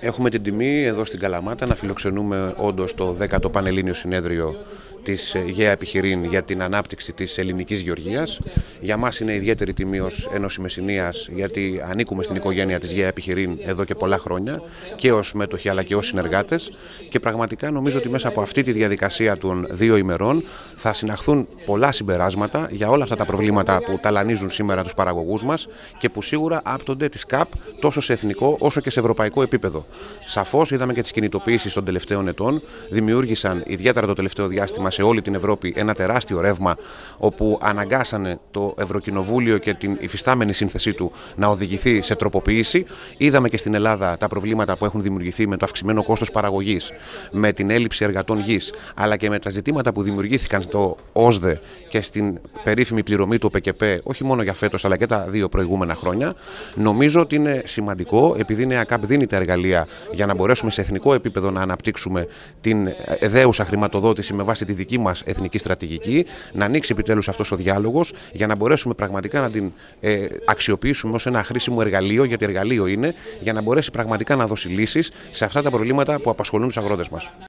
Έχουμε την τιμή εδώ στην Καλαμάτα να φιλοξενούμε όντως το 10ο Πανελλήνιο Συνέδριο της ΓΕΑ Επιχειρήν για την ανάπτυξη της ελληνικής γεωργίας. Για μας είναι ιδιαίτερη τιμή ως Ένωση Μεσσηνίας, γιατί ανήκουμε στην οικογένεια της ΓΕΑ Επιχειρήν εδώ και πολλά χρόνια και ως μέτοχοι αλλά και ως συνεργάτες. Και πραγματικά νομίζω ότι μέσα από αυτή τη διαδικασία των δύο ημερών θα συναχθούν πολλά συμπεράσματα για όλα αυτά τα προβλήματα που ταλανίζουν σήμερα τους παραγωγούς μας και που σίγουρα άπτονται της ΚΑΠ τόσο σε εθνικό όσο και σε ευρωπαϊκό επίπεδο. Σαφώς είδαμε και τις κινητοποιήσεις των τελευταίων ετών. Δημιούργησαν ιδιαίτερα το τελευταίο διάστημα σε όλη την Ευρώπη ένα τεράστιο ρεύμα όπου αναγκάσανε το Ευρωκοινοβούλιο και την υφιστάμενη σύνθεσή του να οδηγηθεί σε τροποποίηση. Είδαμε και στην Ελλάδα τα προβλήματα που έχουν δημιουργηθεί με το αυξημένο κόστος παραγωγής, με την έλλειψη εργατών γης, αλλά και με τα ζητήματα που δημιουργήθηκαν στο ΟΣΔΕ και στην περίφημη πληρωμή του ΟΠΕΚΕΠ, όχι μόνο για φέτος αλλά και τα δύο προηγούμενα χρόνια. Νομίζω ότι είναι σημαντικό, επειδή η ΑΚΑΠ δίνει τα εργαλεία για να μπορέσουμε σε εθνικό επίπεδο να αναπτύξουμε την δέουσα χρηματοδότηση με βάση τη δική μας εθνική στρατηγική, να ανοίξει επιτέλους αυτός ο διάλογος για να μπορέσουμε πραγματικά να την ε, αξιοποιήσουμε ως ένα χρήσιμο εργαλείο, γιατί εργαλείο είναι, για να μπορέσει πραγματικά να δώσει λύσεις σε αυτά τα προβλήματα που απασχολούν τους αγρότες μας.